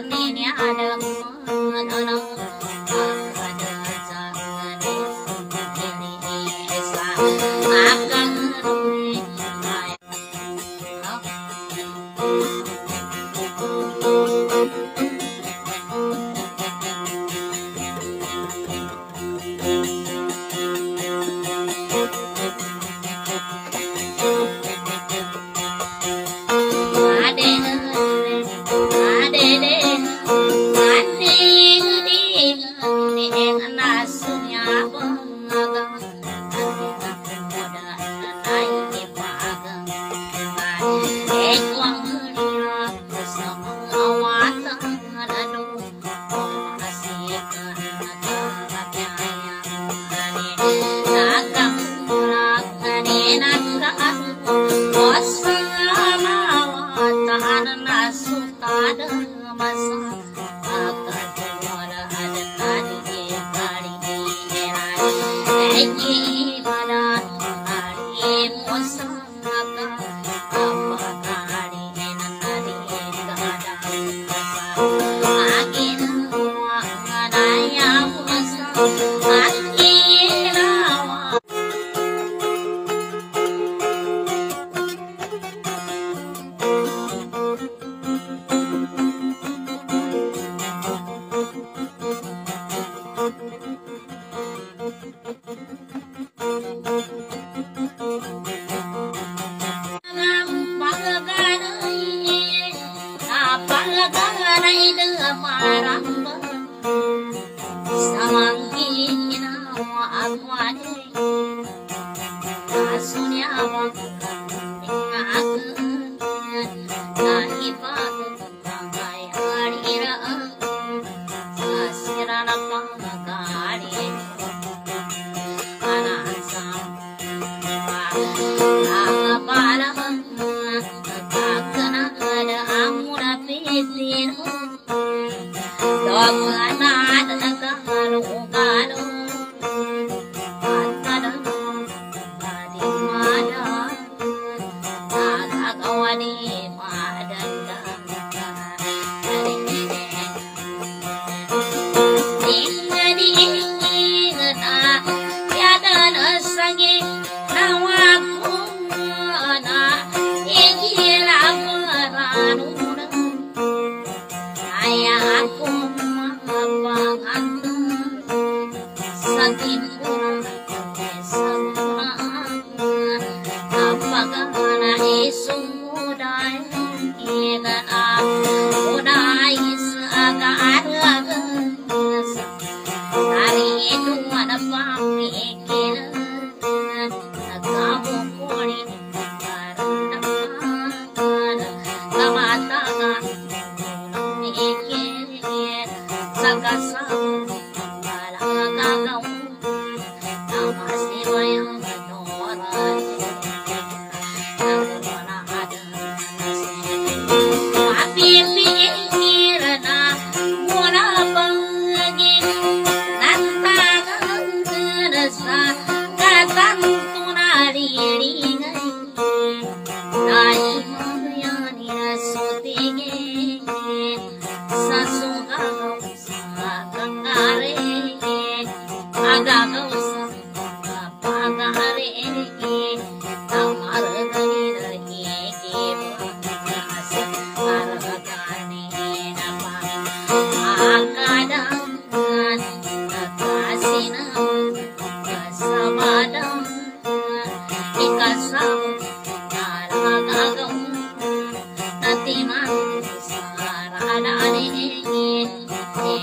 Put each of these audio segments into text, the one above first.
Thank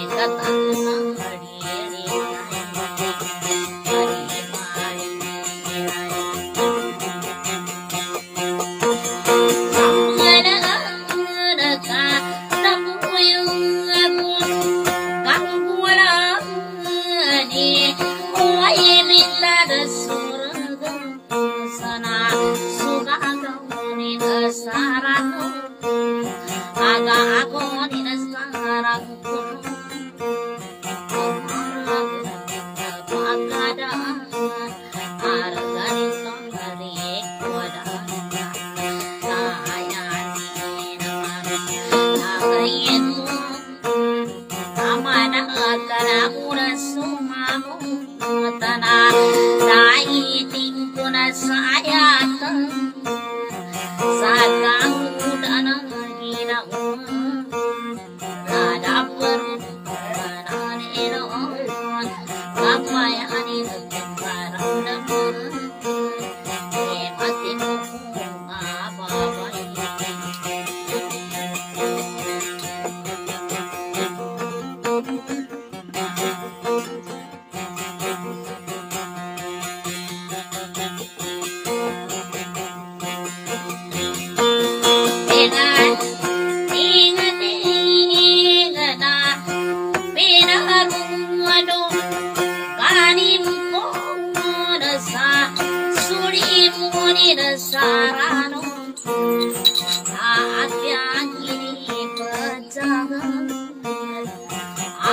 you.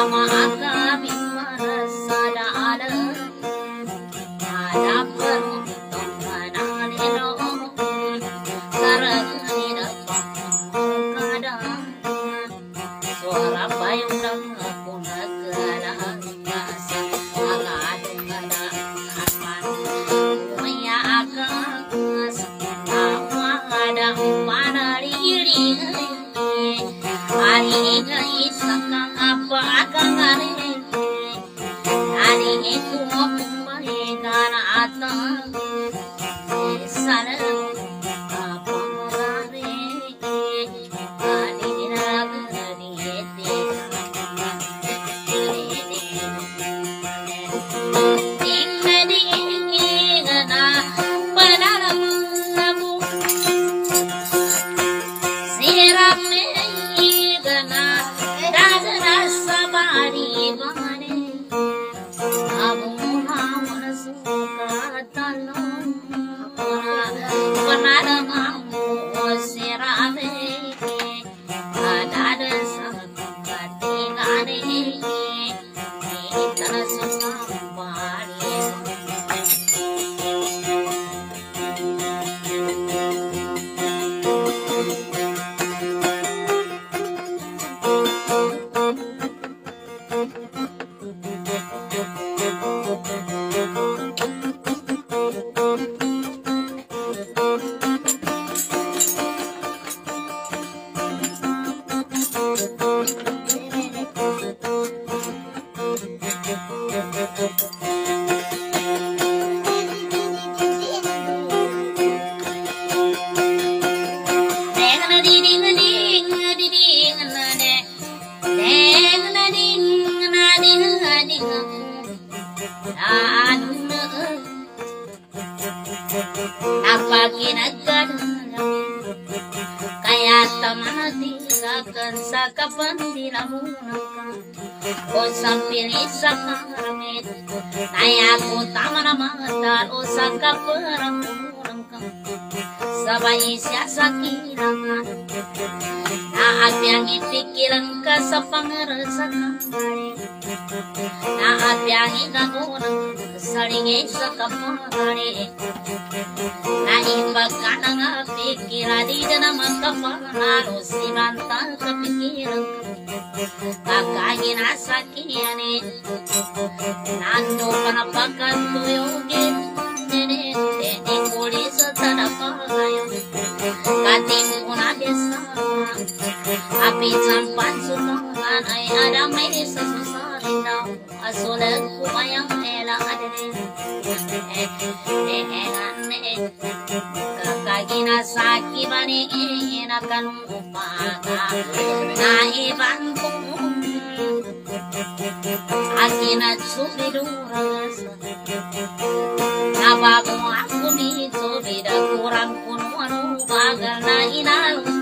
I wanna sa pilis sa karamit Kaya ko tama na mata lingay sa kapari Naibag ka na nga pikira Di na naman kapanalo Si banta ka pikiran Kakain na sa kiyani Nando ka na pagkatuyogin Dini, dini kuli sa tanapagayo Kating ko na bisa Api sa susarin daw Asulat ko ayang ela Eh, eh, eh, Kakagina sa kibani Inakanong upaga Na ibang kong Akin at subiduras Nabago ako dito Bida kurang kuno ano Bagal na inalong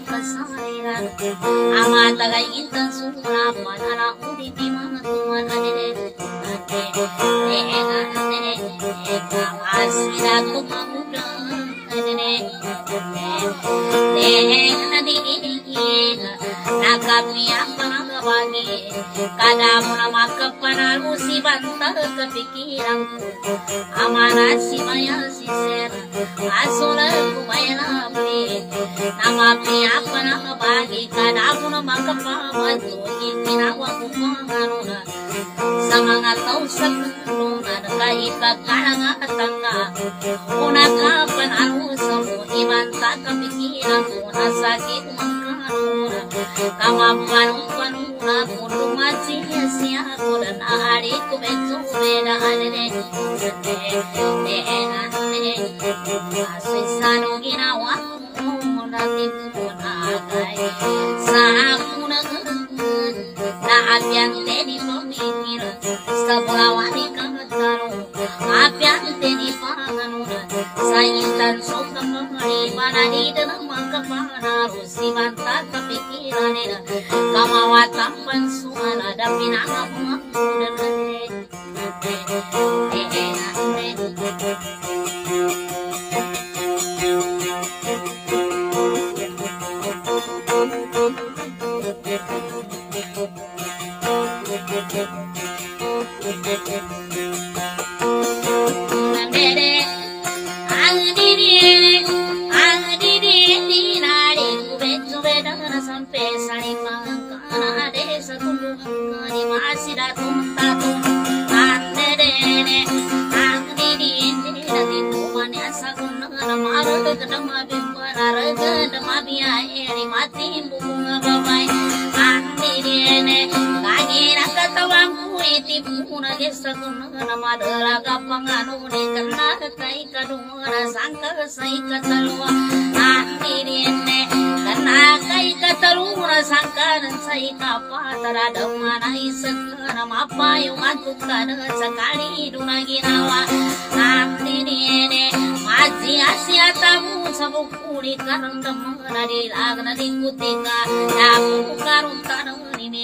आवाज़ लगाई तन सुना मधना उदी मन तुम धने रे रे रे रे रे रे रे रे रे रे रे रे रे रे Dene Nakapi apa bagi Kadamu nama kepanalu si kepikiranku Amanat si maya si ser Asura kumaya Sa mga tausag ng tulungan Kahit pagkalangakatanga Una ka panarusa mo Iman ka kapigilan mo Nasakit ng kanuna Kamapanong-panuna mo Lumatsiya siya ko Na nahari ko Betume na alilin Deenan Kaso'y sanong ginawa mo Natin mo na agay Sa ako na Naabyan din mo Sabulawani kagataru Abian teni panganuna Sayitan suka mengali Mana di dalam makapanaru Si bantah kepikiran Kamawatan pensuana Dan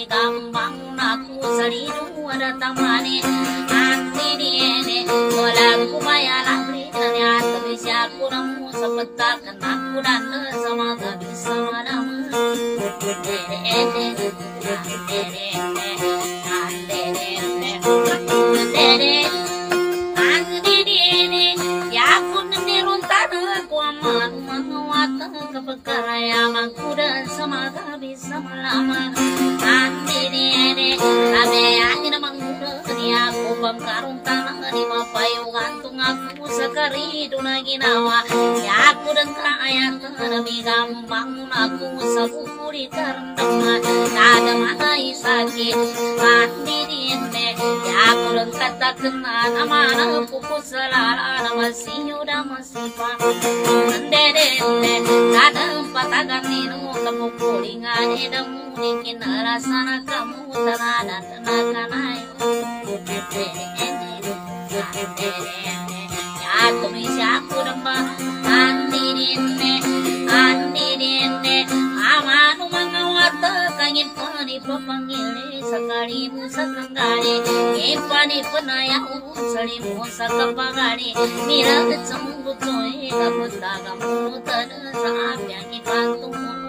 gambang naku saliru ada tamane Anti diene Kola kubaya lagri Nani ata bisya kuramu Sepetak aku sama sama nama Dede dede Dede Dede Dede Kapagkaya magkuda sa mga gabi sa malama Andi Niya ko bang karuntan ni mapayungan Tung ako sa karido na ginawa Ya ako dan kaayat na bigambang ako sa bukuri karandaman Nada mana isaki Ede, ya ako dan katakenan Amana pupu salala na masiyo da masipa Dede kadang patagan ninu kamu kulingan edamu nikin rasana kamu tanada tanakanayo ya tumi siaku damba andinine andinine amanu mangawata kangin pani papangile sakali musa kangale kepani panaya sari musa kapagale mira tsamu toy kaputaga mutan sa apyang ipantu munu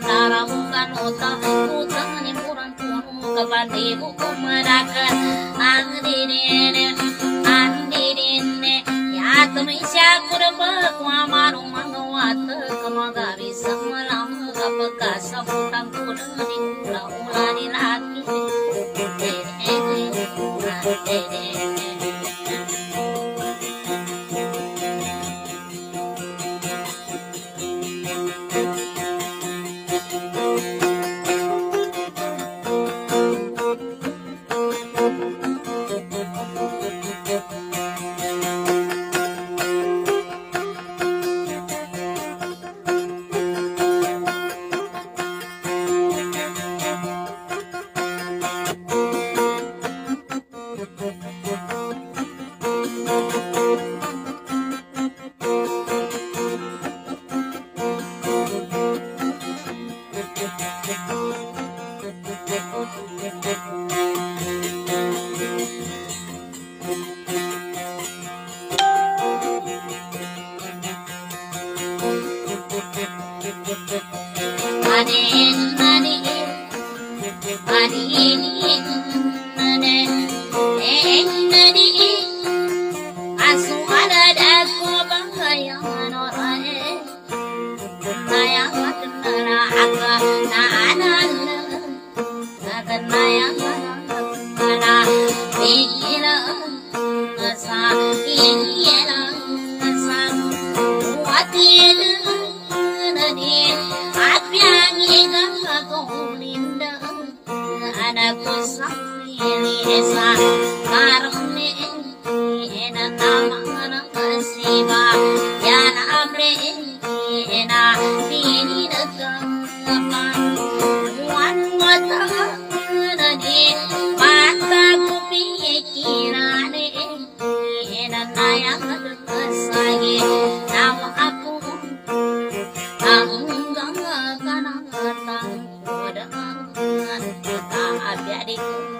ganáramos la nota Mana da ko ban kayan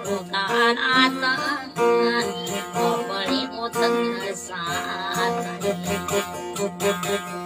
bukaan atan Kapalimutan sa atin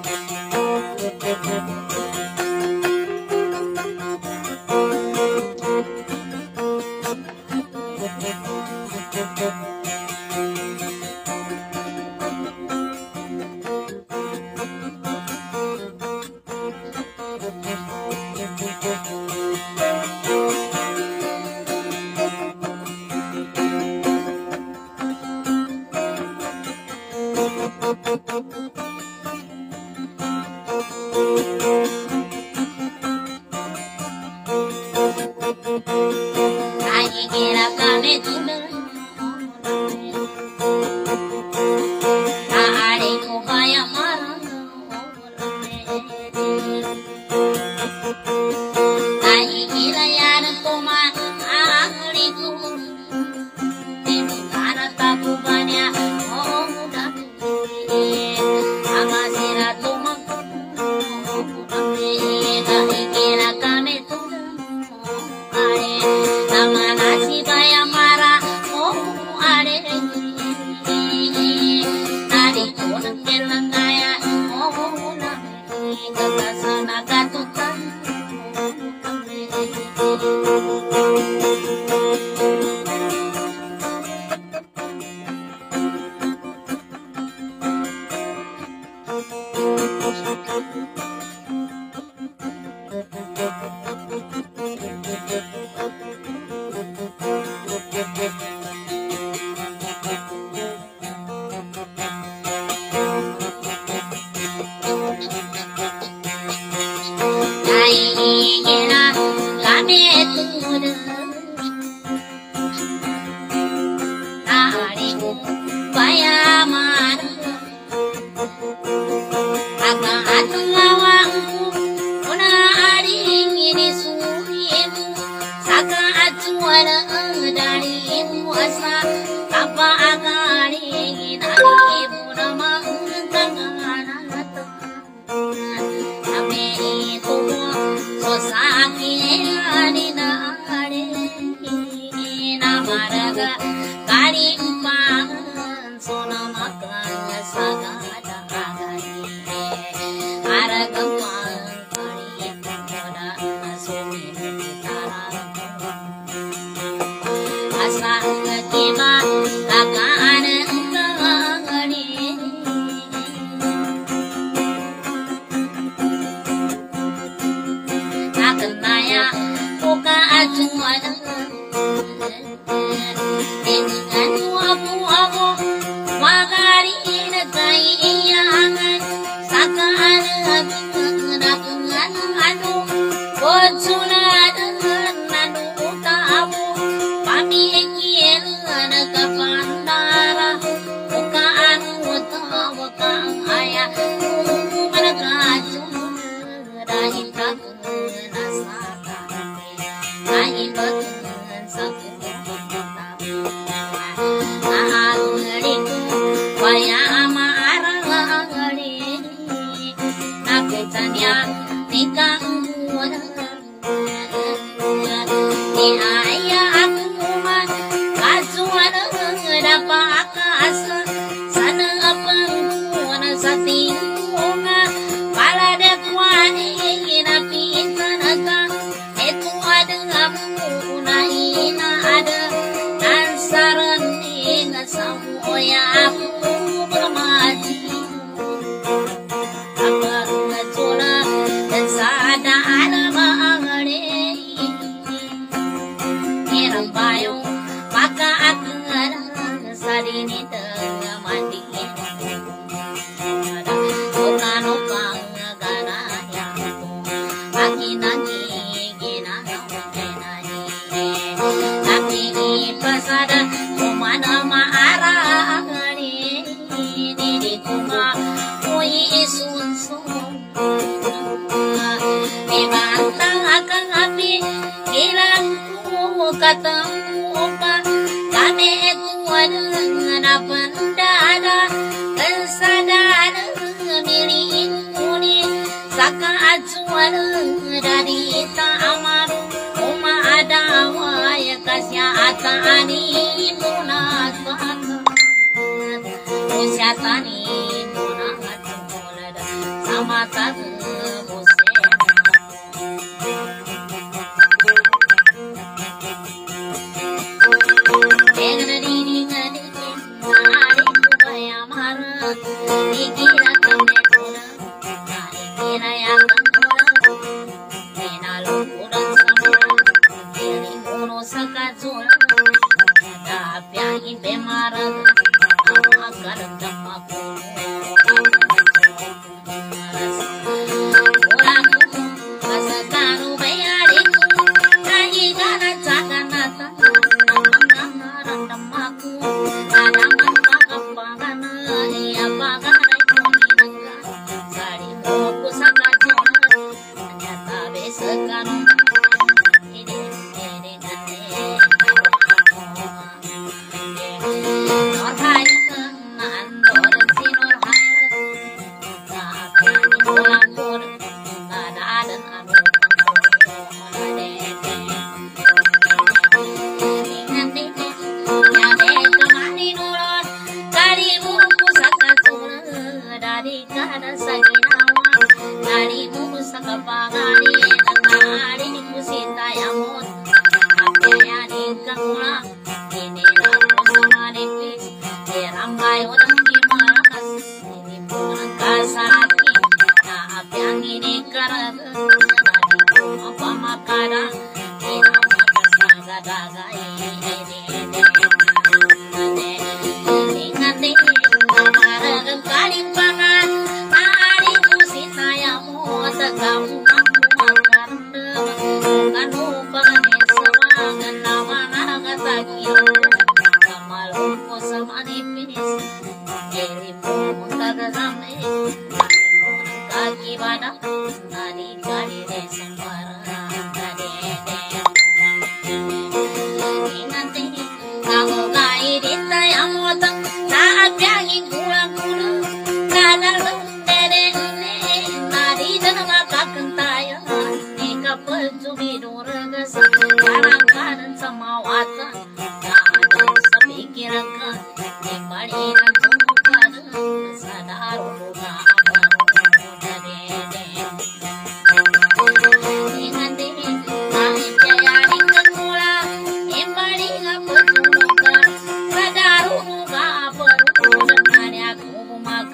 Dahil sa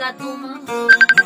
do uma.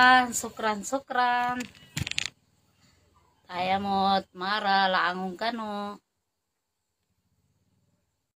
Sukran, sukran, sukran. Kaya mo, mara, laangong kano.